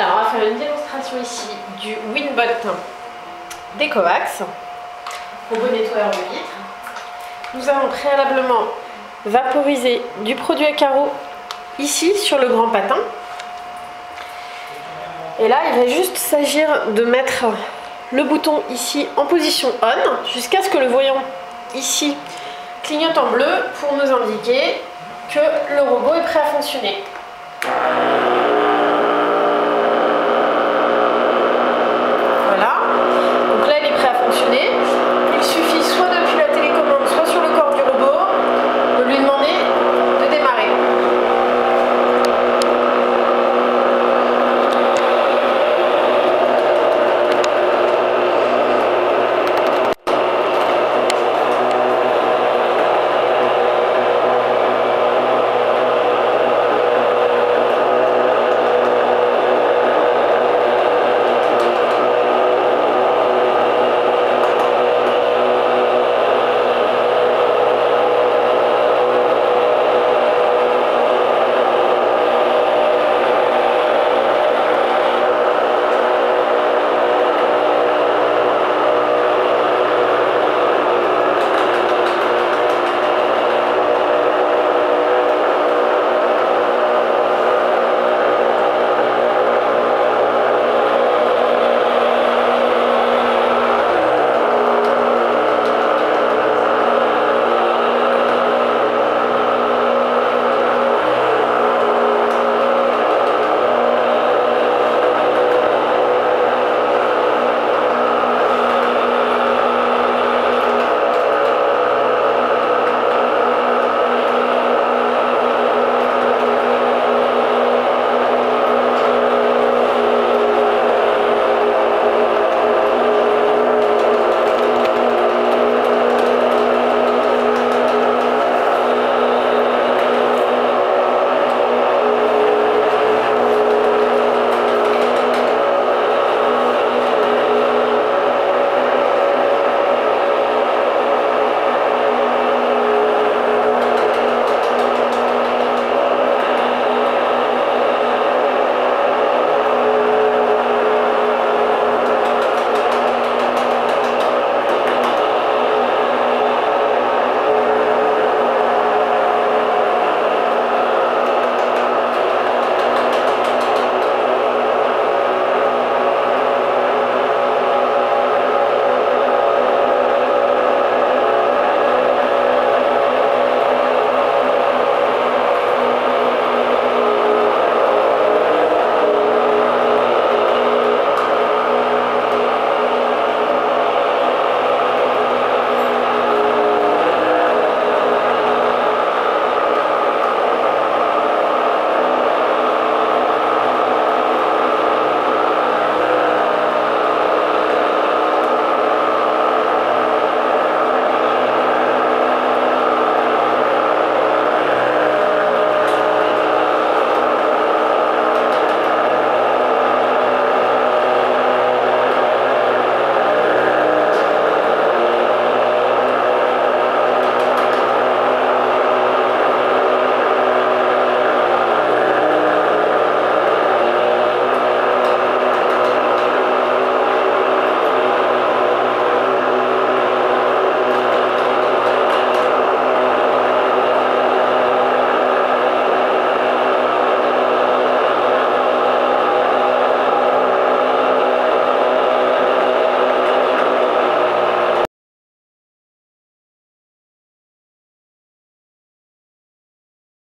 Alors, on va faire une démonstration ici du Winbot d'Ecovax, robot nettoyeur de vitres. Nous avons préalablement vaporisé du produit à carreaux ici sur le grand patin. Et là, il va juste s'agir de mettre le bouton ici en position on jusqu'à ce que le voyant ici clignote en bleu pour nous indiquer que le robot est prêt à fonctionner.